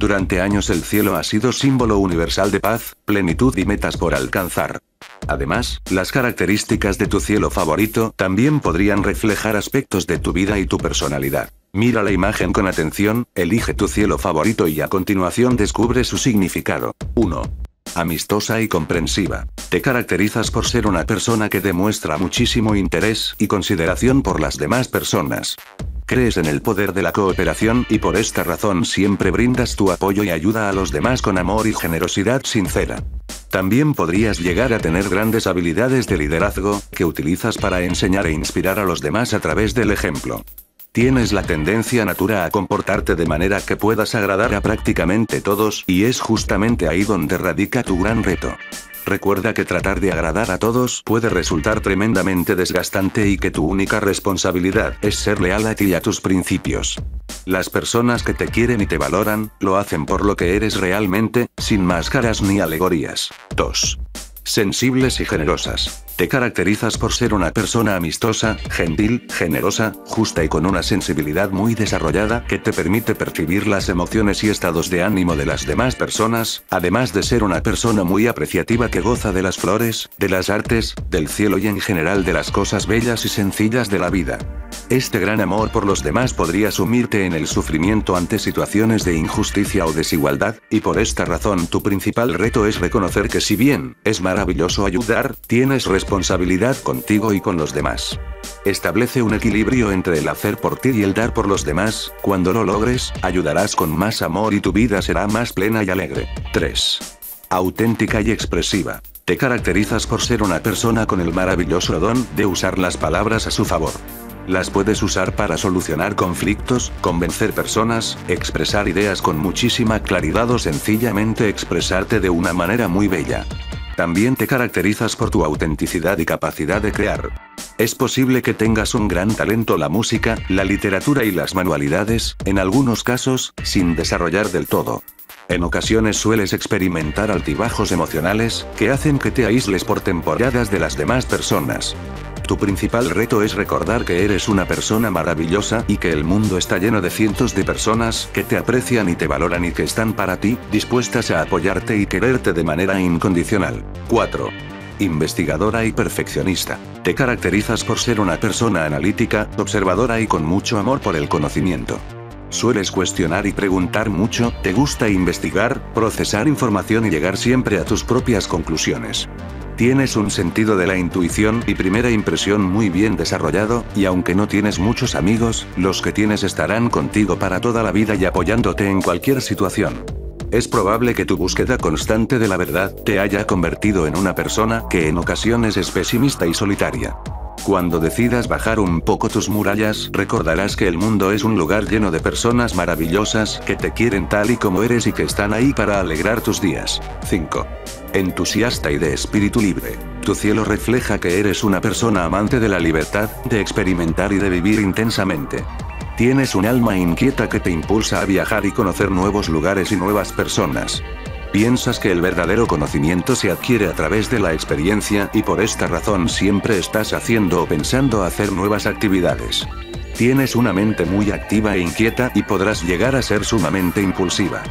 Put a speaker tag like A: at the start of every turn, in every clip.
A: Durante años el cielo ha sido símbolo universal de paz, plenitud y metas por alcanzar. Además, las características de tu cielo favorito también podrían reflejar aspectos de tu vida y tu personalidad. Mira la imagen con atención, elige tu cielo favorito y a continuación descubre su significado. 1. Amistosa y comprensiva. Te caracterizas por ser una persona que demuestra muchísimo interés y consideración por las demás personas. Crees en el poder de la cooperación y por esta razón siempre brindas tu apoyo y ayuda a los demás con amor y generosidad sincera. También podrías llegar a tener grandes habilidades de liderazgo, que utilizas para enseñar e inspirar a los demás a través del ejemplo. Tienes la tendencia natural a comportarte de manera que puedas agradar a prácticamente todos, y es justamente ahí donde radica tu gran reto. Recuerda que tratar de agradar a todos puede resultar tremendamente desgastante y que tu única responsabilidad es ser leal a ti y a tus principios. Las personas que te quieren y te valoran, lo hacen por lo que eres realmente, sin máscaras ni alegorías. 2 sensibles y generosas. Te caracterizas por ser una persona amistosa, gentil, generosa, justa y con una sensibilidad muy desarrollada que te permite percibir las emociones y estados de ánimo de las demás personas, además de ser una persona muy apreciativa que goza de las flores, de las artes, del cielo y en general de las cosas bellas y sencillas de la vida. Este gran amor por los demás podría sumirte en el sufrimiento ante situaciones de injusticia o desigualdad, y por esta razón tu principal reto es reconocer que si bien es maravilloso ayudar, tienes responsabilidad contigo y con los demás. Establece un equilibrio entre el hacer por ti y el dar por los demás, cuando lo logres, ayudarás con más amor y tu vida será más plena y alegre. 3. Auténtica y expresiva. Te caracterizas por ser una persona con el maravilloso don de usar las palabras a su favor. Las puedes usar para solucionar conflictos, convencer personas, expresar ideas con muchísima claridad o sencillamente expresarte de una manera muy bella. También te caracterizas por tu autenticidad y capacidad de crear. Es posible que tengas un gran talento la música, la literatura y las manualidades, en algunos casos, sin desarrollar del todo. En ocasiones sueles experimentar altibajos emocionales, que hacen que te aísles por temporadas de las demás personas. Tu principal reto es recordar que eres una persona maravillosa y que el mundo está lleno de cientos de personas que te aprecian y te valoran y que están para ti, dispuestas a apoyarte y quererte de manera incondicional. 4 investigadora y perfeccionista. Te caracterizas por ser una persona analítica, observadora y con mucho amor por el conocimiento. Sueles cuestionar y preguntar mucho, te gusta investigar, procesar información y llegar siempre a tus propias conclusiones. Tienes un sentido de la intuición y primera impresión muy bien desarrollado, y aunque no tienes muchos amigos, los que tienes estarán contigo para toda la vida y apoyándote en cualquier situación. Es probable que tu búsqueda constante de la verdad te haya convertido en una persona que en ocasiones es pesimista y solitaria. Cuando decidas bajar un poco tus murallas, recordarás que el mundo es un lugar lleno de personas maravillosas que te quieren tal y como eres y que están ahí para alegrar tus días. 5. Entusiasta y de espíritu libre. Tu cielo refleja que eres una persona amante de la libertad, de experimentar y de vivir intensamente. Tienes un alma inquieta que te impulsa a viajar y conocer nuevos lugares y nuevas personas. Piensas que el verdadero conocimiento se adquiere a través de la experiencia y por esta razón siempre estás haciendo o pensando hacer nuevas actividades. Tienes una mente muy activa e inquieta y podrás llegar a ser sumamente impulsiva.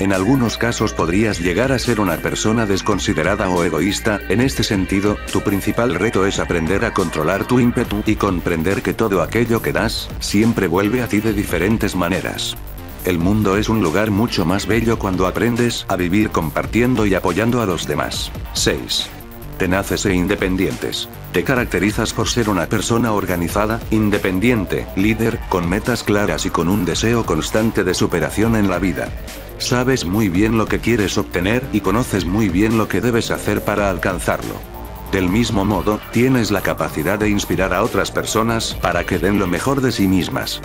A: En algunos casos podrías llegar a ser una persona desconsiderada o egoísta, en este sentido, tu principal reto es aprender a controlar tu ímpetu y comprender que todo aquello que das, siempre vuelve a ti de diferentes maneras. El mundo es un lugar mucho más bello cuando aprendes a vivir compartiendo y apoyando a los demás. 6. Tenaces e independientes. Te caracterizas por ser una persona organizada, independiente, líder, con metas claras y con un deseo constante de superación en la vida. Sabes muy bien lo que quieres obtener y conoces muy bien lo que debes hacer para alcanzarlo. Del mismo modo, tienes la capacidad de inspirar a otras personas para que den lo mejor de sí mismas.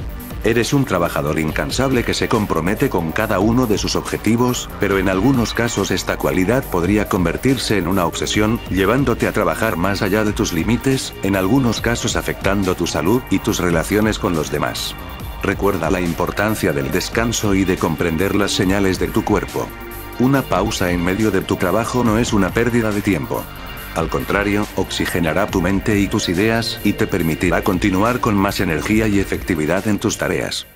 A: Eres un trabajador incansable que se compromete con cada uno de sus objetivos, pero en algunos casos esta cualidad podría convertirse en una obsesión, llevándote a trabajar más allá de tus límites, en algunos casos afectando tu salud y tus relaciones con los demás. Recuerda la importancia del descanso y de comprender las señales de tu cuerpo. Una pausa en medio de tu trabajo no es una pérdida de tiempo. Al contrario, oxigenará tu mente y tus ideas, y te permitirá continuar con más energía y efectividad en tus tareas.